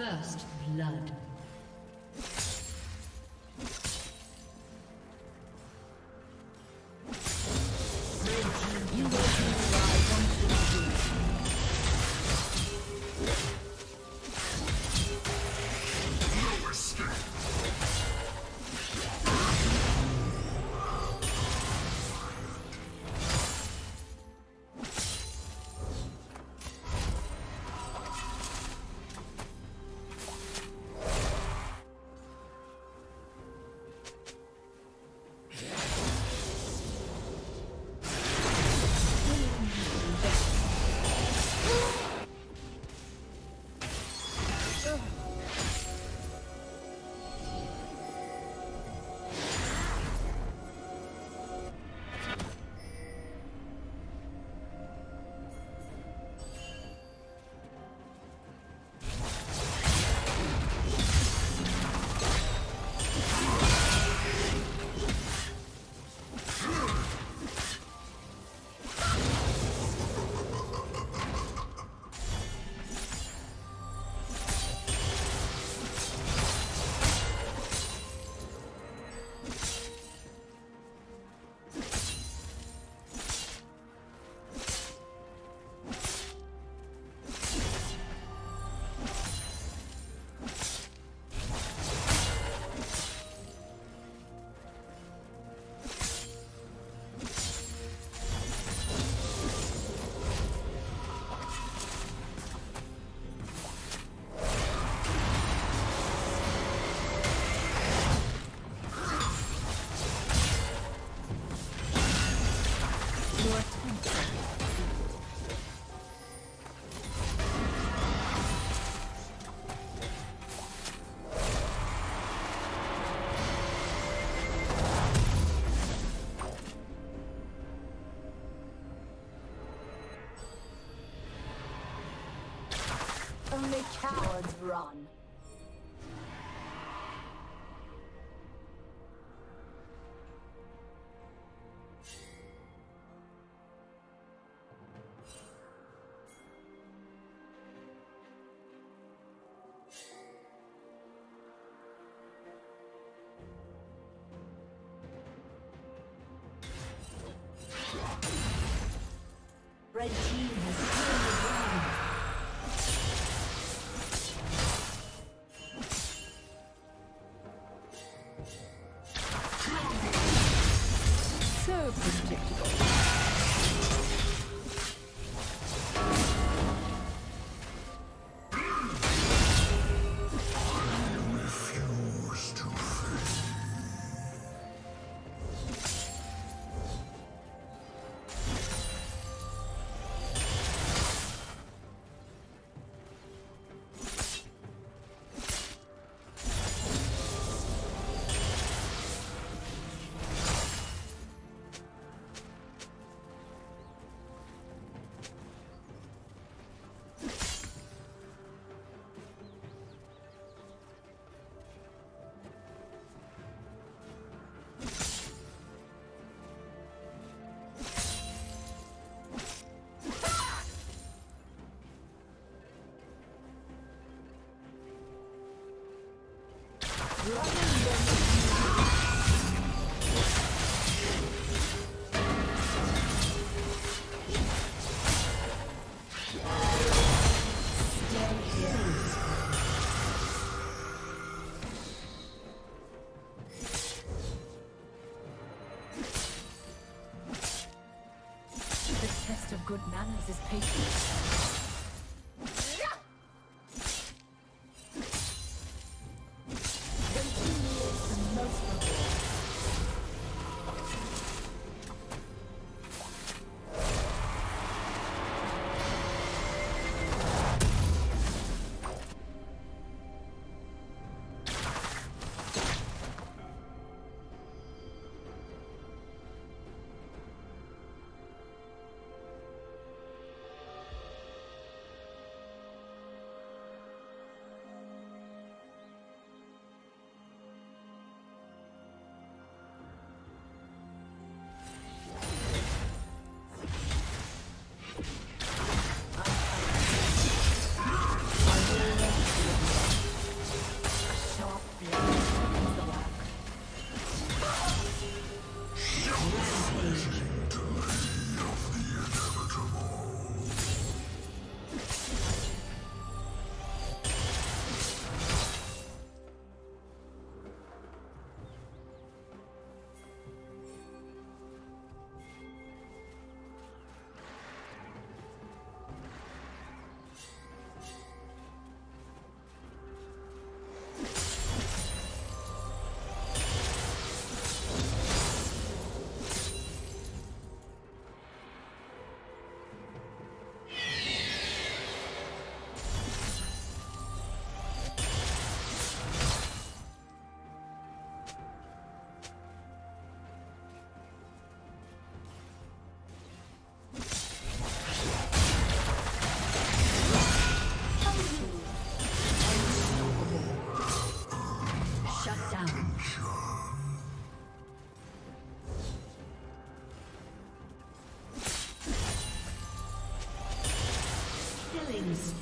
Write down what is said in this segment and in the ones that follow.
First blood. Only cowards run. Red of good manners is patience.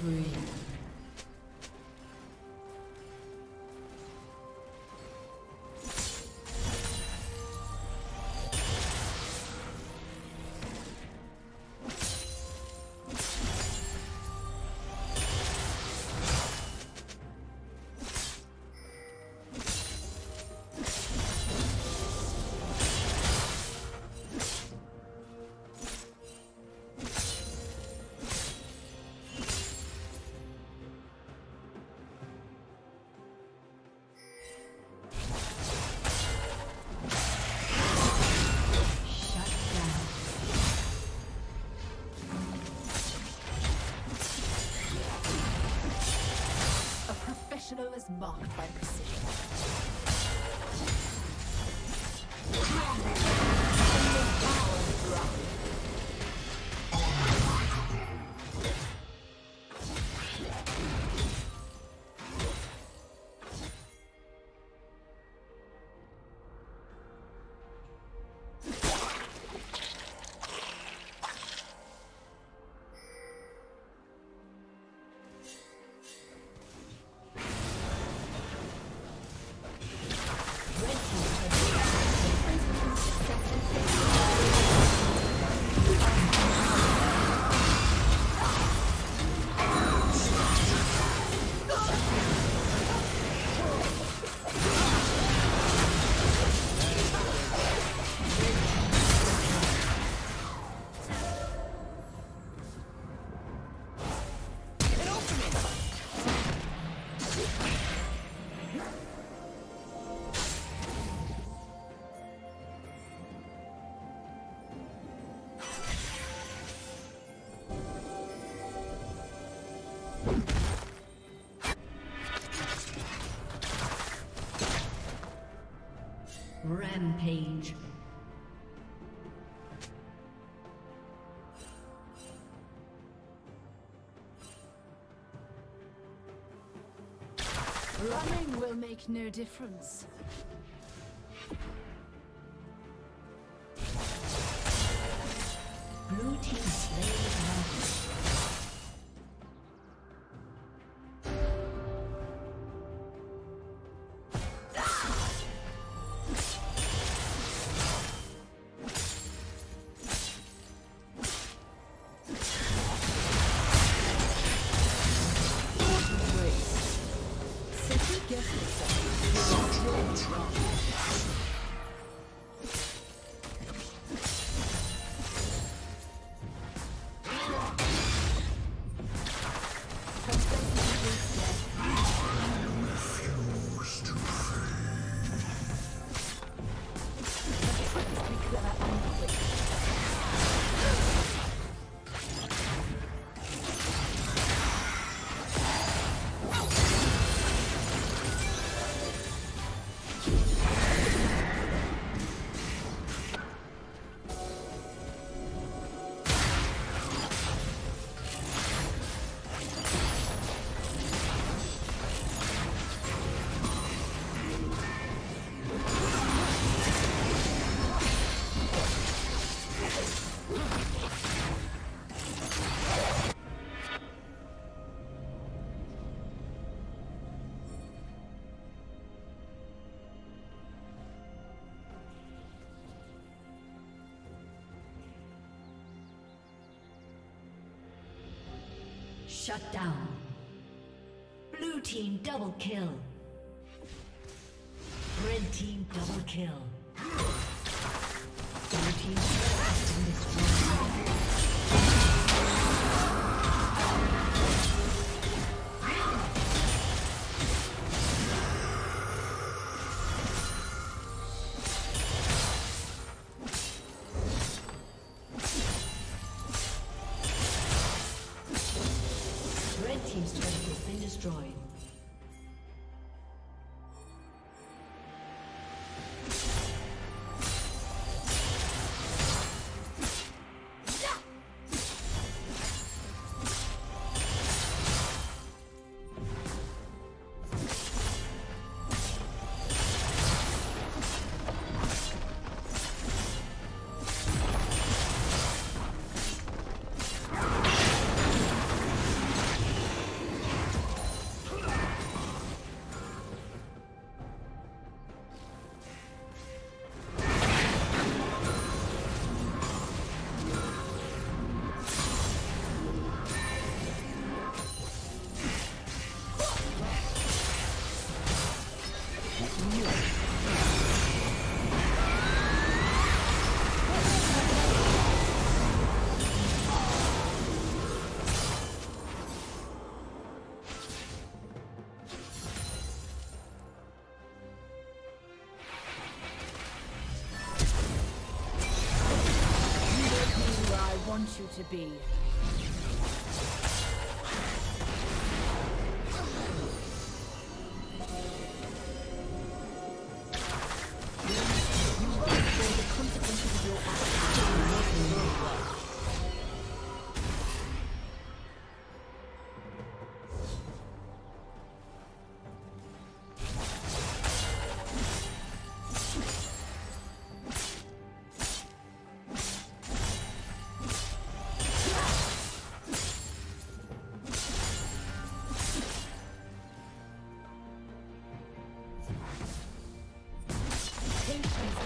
Three. 棒อก Rampage. Running will make no difference. Blue team slain Shut down. Blue team double kill. Red team double kill. Blue team want you to be.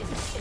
Is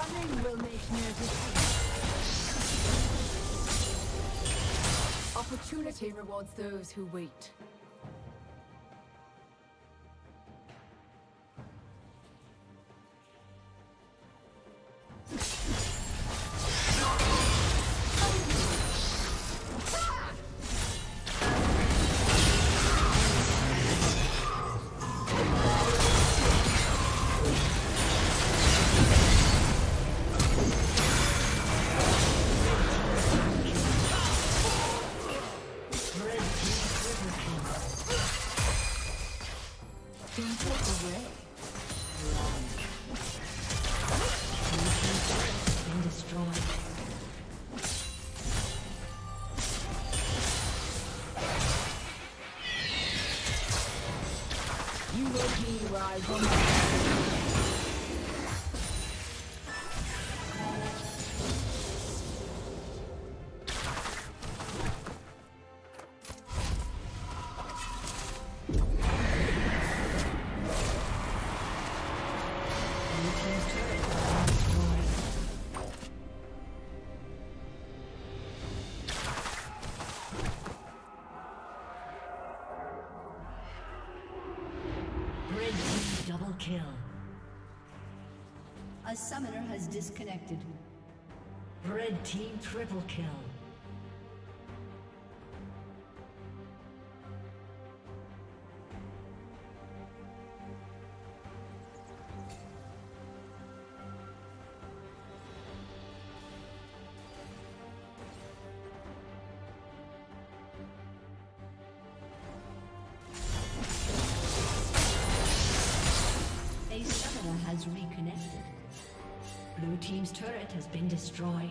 Will make no. Opportunity rewards those who wait. Kill. A summoner has disconnected. Red team triple kill. Turret